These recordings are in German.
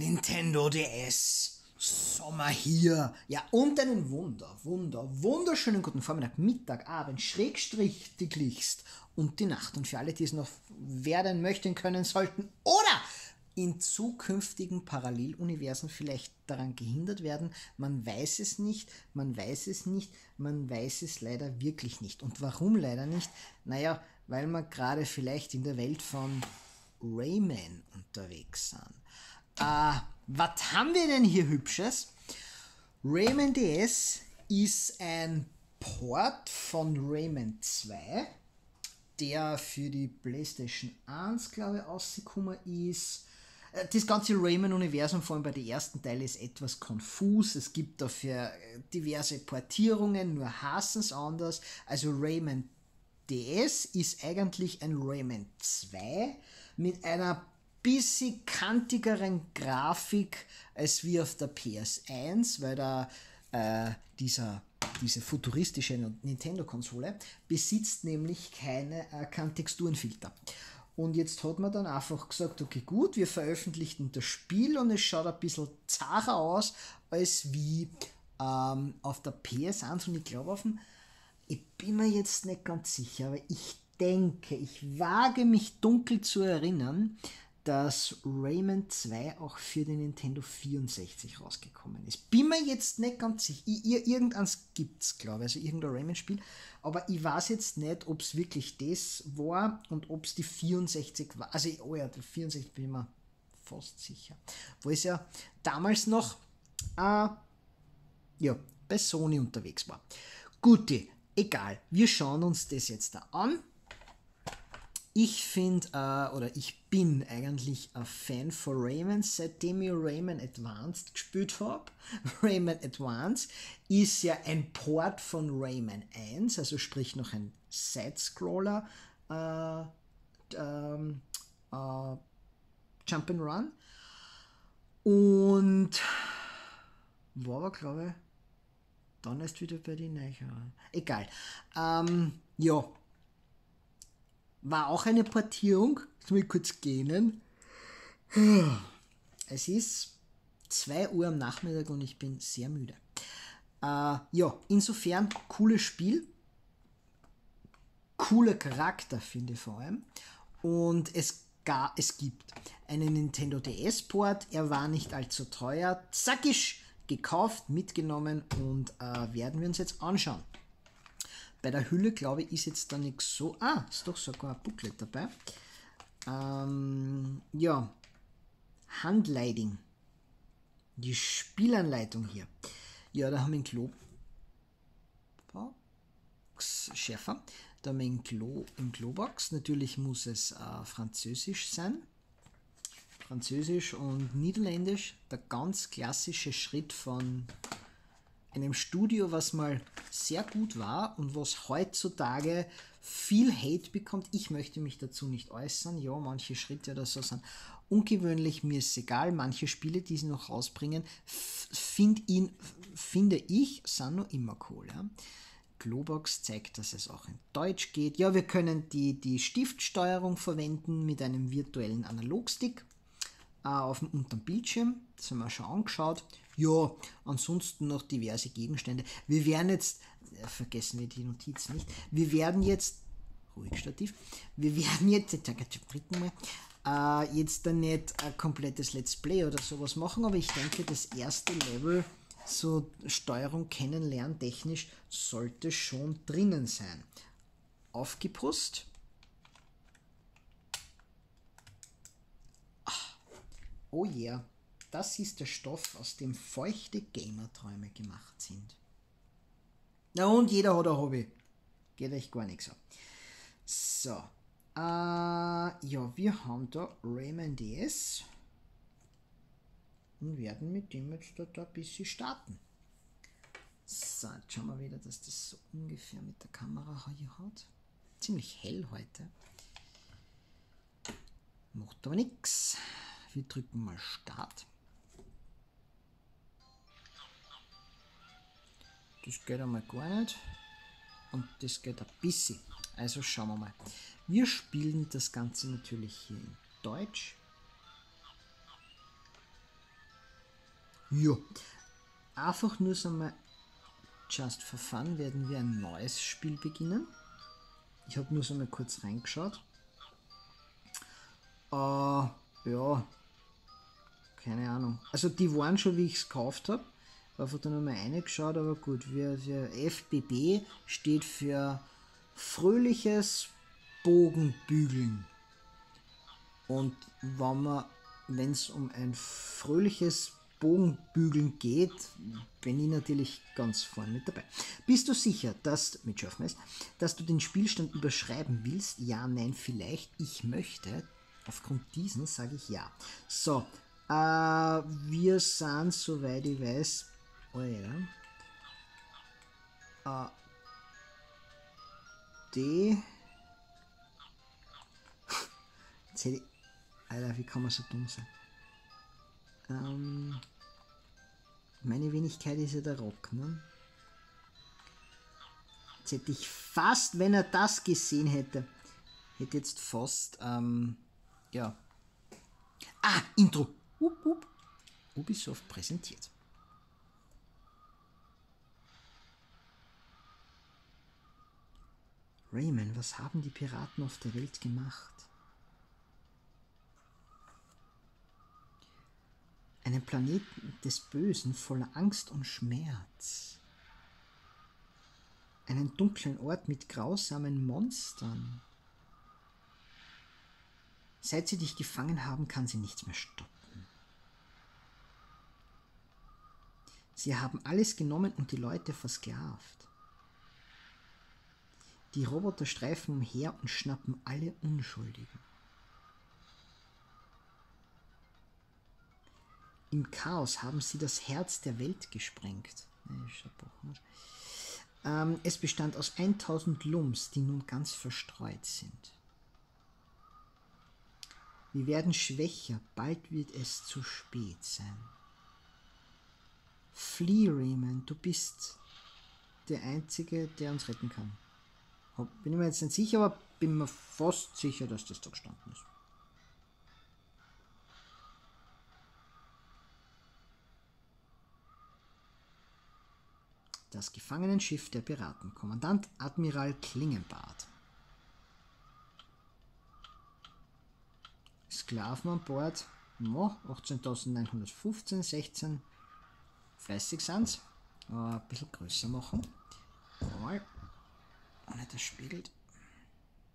Nintendo DS. Sommer hier. Ja, und einen Wunder, Wunder, wunderschönen guten Vormittag, Mittag, Abend, Schrägstrich, die Glichst und die Nacht. Und für alle, die es noch werden möchten, können, sollten oder in zukünftigen Paralleluniversen vielleicht daran gehindert werden. Man weiß es nicht, man weiß es nicht, man weiß es leider wirklich nicht. Und warum leider nicht? Naja, weil wir gerade vielleicht in der Welt von Rayman unterwegs sind. Äh, was haben wir denn hier Hübsches? Rayman DS ist ein Port von Rayman 2, der für die PlayStation 1, glaube ich, ausgekommen ist. Äh, das ganze Rayman-Universum, vor allem bei den ersten Teilen, ist etwas konfus. Es gibt dafür diverse Portierungen, nur hassen es anders. Also Rayman DS ist eigentlich ein Rayman 2 mit einer bisschen kantigeren Grafik als wie auf der PS1, weil da äh, dieser, diese futuristische Nintendo-Konsole besitzt nämlich keine, äh, keinen Texturenfilter. Und jetzt hat man dann einfach gesagt, okay gut, wir veröffentlichen das Spiel und es schaut ein bisschen zacher aus als wie ähm, auf der PS1 und ich glaube auf dem, ich bin mir jetzt nicht ganz sicher, aber ich denke, ich wage mich dunkel zu erinnern, dass Rayman 2 auch für den Nintendo 64 rausgekommen ist. Bin mir jetzt nicht ganz sicher. Ir gibt es, glaube ich, also irgendein Rayman-Spiel. Aber ich weiß jetzt nicht, ob es wirklich das war und ob es die 64 war. Also, oh ja, die 64 bin ich mir fast sicher. Wo es ja damals noch äh, ja, bei Sony unterwegs war. Gute, egal. Wir schauen uns das jetzt da an ich finde, äh, oder ich bin eigentlich ein Fan von Rayman, seitdem ich Rayman Advanced gespielt habe. Rayman Advanced ist ja ein Port von Rayman 1, also sprich noch ein Side-Scroller äh, ähm, äh, Jump'n'Run. Und war aber, glaube ich, dann erst wieder bei den Neichern. Egal. Ähm, ja, war auch eine Portierung. Jetzt muss ich kurz gähnen. Es ist 2 Uhr am Nachmittag und ich bin sehr müde. Äh, ja, insofern cooles Spiel. Cooler Charakter, finde ich vor allem. Und es, gar, es gibt einen Nintendo DS-Port. Er war nicht allzu teuer. Zackisch gekauft, mitgenommen und äh, werden wir uns jetzt anschauen. Bei der Hülle, glaube ich, ist jetzt da nichts so. Ah, ist doch sogar ein Booklet dabei. Ähm, ja. Handleiding. Die Spielanleitung hier. Ja, da haben wir einen Globox Schärfer. Da haben wir einen, Glo, einen Globox. Natürlich muss es äh, französisch sein. Französisch und Niederländisch. Der ganz klassische Schritt von einem Studio, was mal sehr gut war und was heutzutage viel Hate bekommt. Ich möchte mich dazu nicht äußern. Ja, manche Schritte oder so sind ungewöhnlich, mir ist egal. Manche Spiele, die sie noch rausbringen, find ihn, finde ich, sind noch immer cool. Ja. Globox zeigt, dass es auch in Deutsch geht. Ja, wir können die, die Stiftsteuerung verwenden mit einem virtuellen Analogstick auf dem unteren Bildschirm. Das haben wir schon angeschaut. Ja, ansonsten noch diverse Gegenstände. Wir werden jetzt, äh, vergessen wir die Notiz nicht, wir werden jetzt, ruhig Stativ, wir werden jetzt, jetzt sage ich dritten Mal, äh, jetzt dann nicht ein komplettes Let's Play oder sowas machen, aber ich denke, das erste Level, so Steuerung kennenlernen technisch, sollte schon drinnen sein. Aufgepusst. Oh yeah. Das ist der Stoff, aus dem feuchte Gamerträume gemacht sind. Na und jeder hat ein Hobby. Geht euch gar nichts an. So. Äh, ja, wir haben da Rayman DS und werden mit dem jetzt da, da ein bisschen starten. So, jetzt schauen wir wieder, dass das so ungefähr mit der Kamera hier hat. Ziemlich hell heute. Macht aber nichts. Wir drücken mal Start. Das geht einmal gar nicht. Und das geht ein bisschen. Also schauen wir mal. Wir spielen das Ganze natürlich hier in Deutsch. Ja. Einfach nur so mal just for fun werden wir ein neues Spiel beginnen. Ich habe nur so mal kurz reingeschaut. Äh, ja. Keine Ahnung. Also die waren schon, wie ich es gekauft habe. Einfach da nochmal reingeschaut, aber gut. Wir, wir, FBB steht für fröhliches Bogenbügeln. Und wenn es um ein fröhliches Bogenbügeln geht, bin ich natürlich ganz vorne mit dabei. Bist du sicher, dass, mit Schaffmeiß, dass du den Spielstand überschreiben willst? Ja, nein, vielleicht. Ich möchte. Aufgrund diesen sage ich ja. So, äh, wir sind, soweit ich weiß, oh ja, äh, die. Jetzt hätte ich, Alter, wie kann man so dumm sein? Ähm, meine Wenigkeit ist ja der Rock, ne? Jetzt hätte ich fast, wenn er das gesehen hätte, hätte jetzt fast, ähm, ja. Ah, Intro. Up, up. Ubisoft präsentiert. Rayman, was haben die Piraten auf der Welt gemacht? Einen Planeten des Bösen voller Angst und Schmerz. Einen dunklen Ort mit grausamen Monstern. Seit sie dich gefangen haben, kann sie nichts mehr stoppen. Sie haben alles genommen und die Leute versklavt. Die Roboter streifen umher und schnappen alle Unschuldigen. Im Chaos haben sie das Herz der Welt gesprengt. Ähm, es bestand aus 1000 Lums, die nun ganz verstreut sind. Wir werden schwächer, bald wird es zu spät sein. Flee, Raymond, du bist der Einzige, der uns retten kann. Bin ich mir jetzt nicht sicher, aber bin mir fast sicher, dass das da gestanden ist. Das Gefangenenschiff der Piraten. Kommandant Admiral Klingenbart. Sklaven an Bord. Oh, 18.915, 16. Fleißig sind äh, Ein bisschen größer machen. Mal. Und das spiegelt.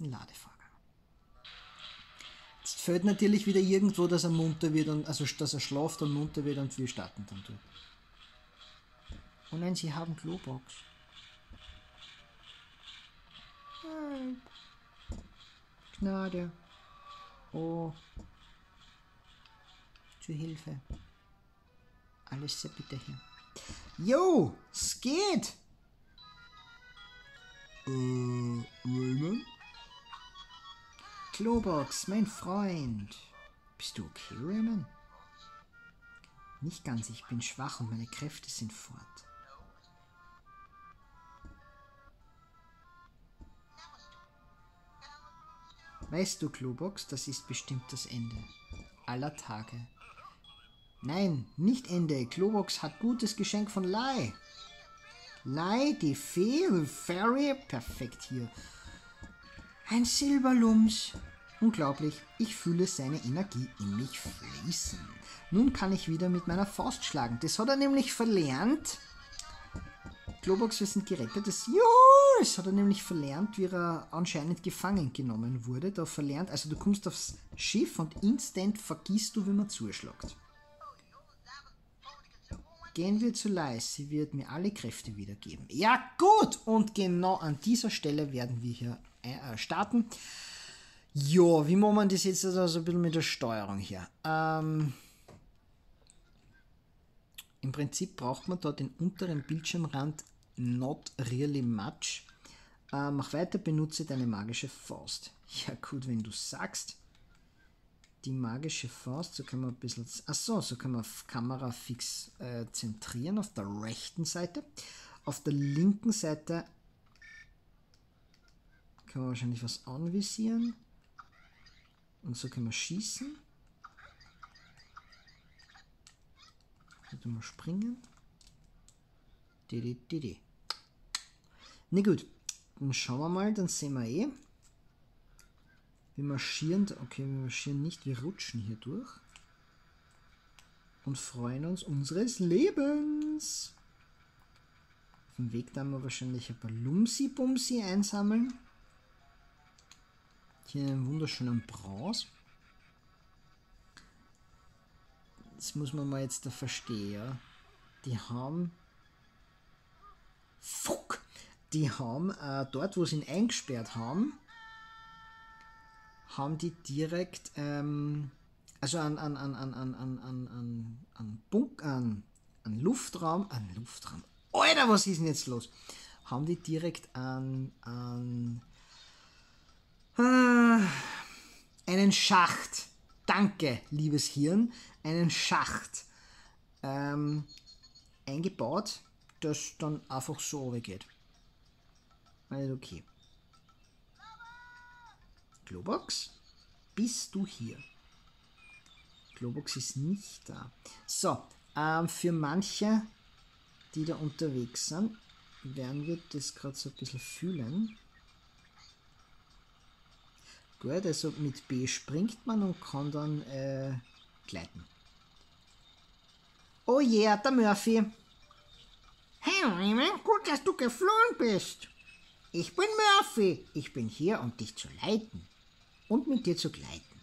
Ein Ladevorgang. Jetzt fällt natürlich wieder irgendwo, dass er munter wird und also dass er schlaft und munter wird und wir starten dann durch. Oh nein, sie haben Globox. Gnade. Oh. Zu Hilfe. Alles sehr bitte hier. Jo, es geht! Äh, Raymond? Klobox, mein Freund. Bist du okay, Raymond? Nicht ganz, ich bin schwach und meine Kräfte sind fort. Weißt du, Klobox, das ist bestimmt das Ende aller Tage. Nein, nicht Ende. Klobox hat gutes Geschenk von Lai. Lai, die Fee, the Fairy, perfekt hier. Ein Silberlums. Unglaublich, ich fühle seine Energie in mich fließen. Nun kann ich wieder mit meiner Faust schlagen. Das hat er nämlich verlernt. Globox, wir sind gerettet. Das, juhu, das hat er nämlich verlernt, wie er anscheinend gefangen genommen wurde. Da verlernt, also du kommst aufs Schiff und instant vergisst du, wie man zuschlagt. Gehen wir zu Leis, sie wird mir alle Kräfte wiedergeben. Ja gut, und genau an dieser Stelle werden wir hier äh, starten. Ja, wie machen wir das jetzt also ein bisschen mit der Steuerung hier? Ähm, Im Prinzip braucht man da den unteren Bildschirmrand not really much. Äh, mach weiter, benutze deine magische Faust. Ja gut, wenn du sagst. Die magische Faust, so können wir ein bisschen... Achso, so können wir Kamera fix äh, zentrieren auf der rechten Seite. Auf der linken Seite können wir wahrscheinlich was anvisieren. Und so können wir schießen. sollte mal springen. Didi, didi. Na gut, dann schauen wir mal, dann sehen wir eh. Wir marschieren, okay, wir marschieren nicht, wir rutschen hier durch. Und freuen uns unseres Lebens. Auf dem Weg dann wir wahrscheinlich ein paar Lumsi-Bumsi einsammeln. Hier einen wunderschönen Braus. Das muss man mal jetzt da verstehen, ja. Die haben. Fuck! Die haben äh, dort, wo sie ihn eingesperrt haben, haben die direkt, ähm, also an, an, an, an, an, an, an, an, an, Bunk, an, an Luftraum, an Luftraum. Alter, was ist denn jetzt los? Haben die direkt an, an äh, einen Schacht. Danke, liebes Hirn einen Schacht ähm, eingebaut, das dann einfach so geht. Also okay. Globox, bist du hier? Globox ist nicht da. So, ähm, für manche, die da unterwegs sind, werden wir das gerade so ein bisschen fühlen. Gut, also mit B springt man und kann dann äh, gleiten. Oh yeah, der Murphy. Hey Raymond, gut, dass du geflohen bist. Ich bin Murphy. Ich bin hier, um dich zu leiten und mit dir zu gleiten.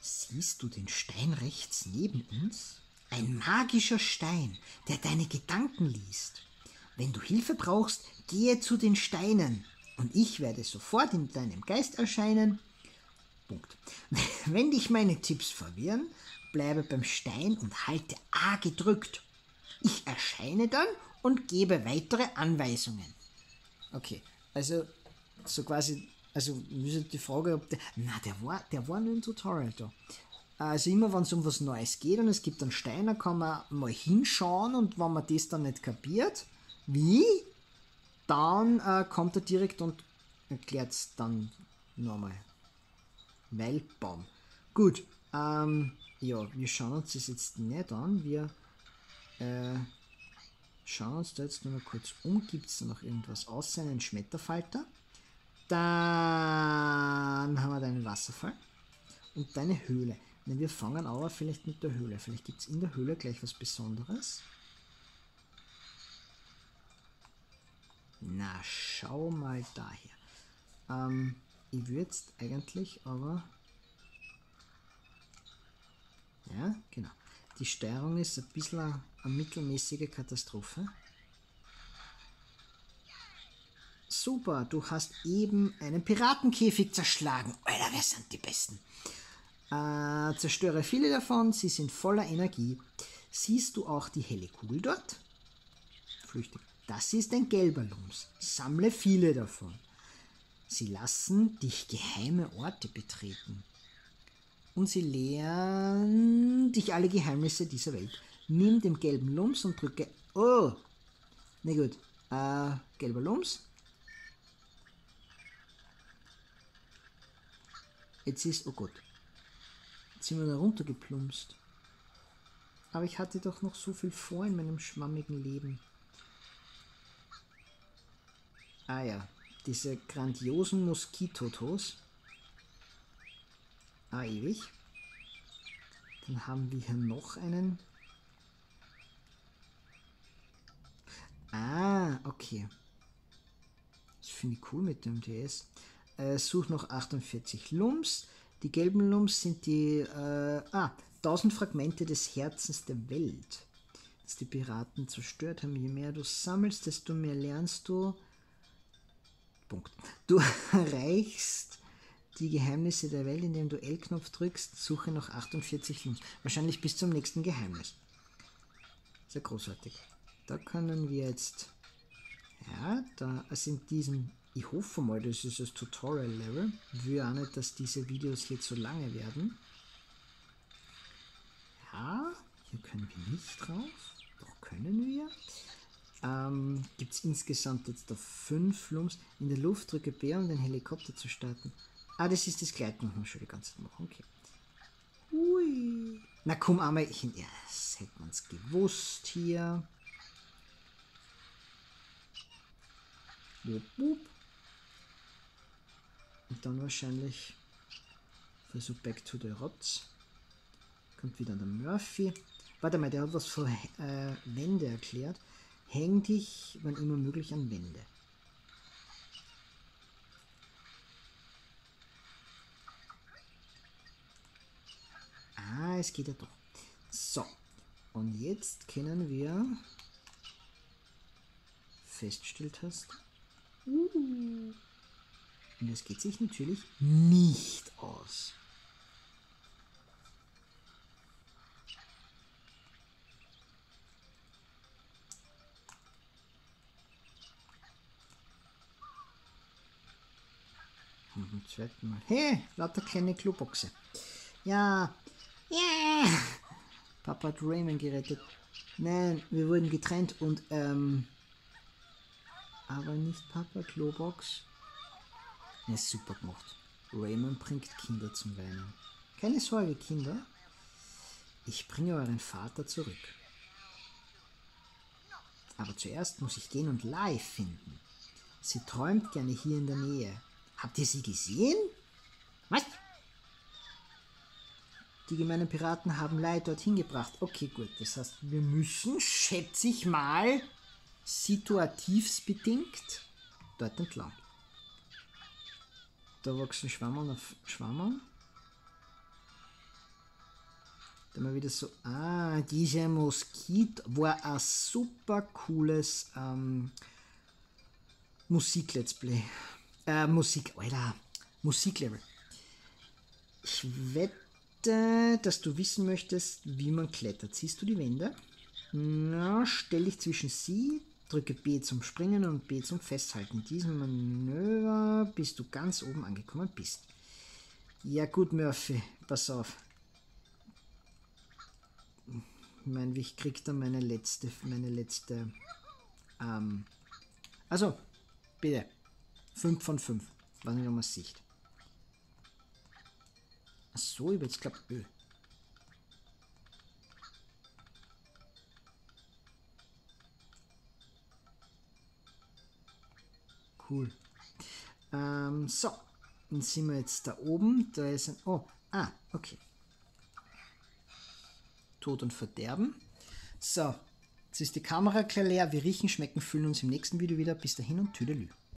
Siehst du den Stein rechts neben uns? Ein magischer Stein, der deine Gedanken liest. Wenn du Hilfe brauchst, gehe zu den Steinen und ich werde sofort in deinem Geist erscheinen Punkt. Wenn dich meine Tipps verwirren, bleibe beim Stein und halte A gedrückt. Ich erscheine dann und gebe weitere Anweisungen. Okay, also so quasi, also ist die Frage, ob der, na der war, der war nur ein Tutorial da. Also immer wenn es um was Neues geht und es gibt einen Stein, dann kann man mal hinschauen und wenn man das dann nicht kapiert, wie, dann äh, kommt er direkt und erklärt es dann nochmal. Waldbaum. Gut, ähm, ja, wir schauen uns das jetzt nicht an. Wir äh, schauen uns da jetzt nur noch kurz um. Gibt es da noch irgendwas außer einen Schmetterfalter? Dann haben wir deinen Wasserfall und deine Höhle. Ne, wir fangen aber vielleicht mit der Höhle. Vielleicht gibt es in der Höhle gleich was Besonderes. Na, schau mal daher. Ähm, ich würde jetzt eigentlich aber. Ja, genau. Die Steuerung ist ein bisschen eine mittelmäßige Katastrophe. Super, du hast eben einen Piratenkäfig zerschlagen. Alter, wir sind die Besten. Äh, zerstöre viele davon, sie sind voller Energie. Siehst du auch die helle Kugel dort? Flüchtig. Das ist ein gelber Lums. Sammle viele davon. Sie lassen dich geheime Orte betreten. Und sie lehren dich alle Geheimnisse dieser Welt. Nimm den gelben Lums und drücke. Oh! Na gut. Äh, gelber Lums. Jetzt ist. Oh Gott. Jetzt sind wir da runtergeplumpst. Aber ich hatte doch noch so viel vor in meinem schwammigen Leben. Ah ja, diese grandiosen Moskitotos. Ah, ewig. Dann haben wir hier noch einen. Ah, okay. Das finde ich cool mit dem DS. Äh, such noch 48 Lums. Die gelben Lums sind die äh, ah, 1000 Fragmente des Herzens der Welt. Dass die Piraten zerstört haben. Je mehr du sammelst, desto mehr lernst du. Punkt. Du erreichst die Geheimnisse der Welt, indem du L-Knopf drückst, suche nach 48 Links. Wahrscheinlich bis zum nächsten Geheimnis. Sehr großartig. Da können wir jetzt, ja, da also in diesem, ich hoffe mal, das ist das Tutorial-Level. Ich will auch nicht, dass diese Videos jetzt so lange werden. Ja, hier können wir nicht drauf. Doch können wir. Ähm, Gibt es insgesamt jetzt da fünf Lums. In der Luft drücke B, um den Helikopter zu starten. Ah, das ist das Gleiten, was wir schon die ganze Zeit machen. Okay. Ui. Na komm, einmal hin. Ja, Das hätte man es gewusst hier. Wupp, wupp. Dann wahrscheinlich Versuch Back to the Rots. Kommt wieder der Murphy. Warte mal, der hat was vor äh, Wände erklärt. Häng dich, wann immer möglich, an Wände. Ah, es geht ja doch. So. Und jetzt können wir feststellt Uh. Und es geht sich natürlich nicht aus. Und beim zweiten Mal. Hey, lauter kleine Kloboxe. Ja. Ja. Yeah. Papa hat Raymond gerettet. Nein, wir wurden getrennt und ähm. Aber nicht Papa Klobox. Ja, super gemacht. Raymond bringt Kinder zum Weinen. Keine Sorge, Kinder. Ich bringe euren Vater zurück. Aber zuerst muss ich gehen und Live finden. Sie träumt gerne hier in der Nähe. Habt ihr sie gesehen? Was? Die gemeinen Piraten haben Leid dorthin gebracht. Okay, gut. Das heißt, wir müssen, schätze ich mal, situativsbedingt dort entlang. Da wachsen Schwammerl auf Schwammerl. Da mal wieder so, ah, diese Moskit war ein super cooles ähm, Musik-Let's Play. Äh, Musik, Alter, Musiklevel. Ich wette, dass du wissen möchtest, wie man klettert. Siehst du die Wände? Na, stell dich zwischen sie, drücke B zum Springen und B zum Festhalten. Diesem Manöver, bis du ganz oben angekommen bist. Ja gut, Murphy, pass auf. Ich meine, ich krieg da meine letzte, meine letzte, ähm, also, bitte. 5 von 5. Wann ich nochmal Sicht. Ach so, ich jetzt glaube. Cool. Ähm, so, dann sind wir jetzt da oben. Da ist ein. Oh, ah, okay. Tod und Verderben. So, jetzt ist die Kamera klar leer. Wir riechen, schmecken, fühlen uns im nächsten Video wieder. Bis dahin und Tüdelü.